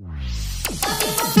Wow.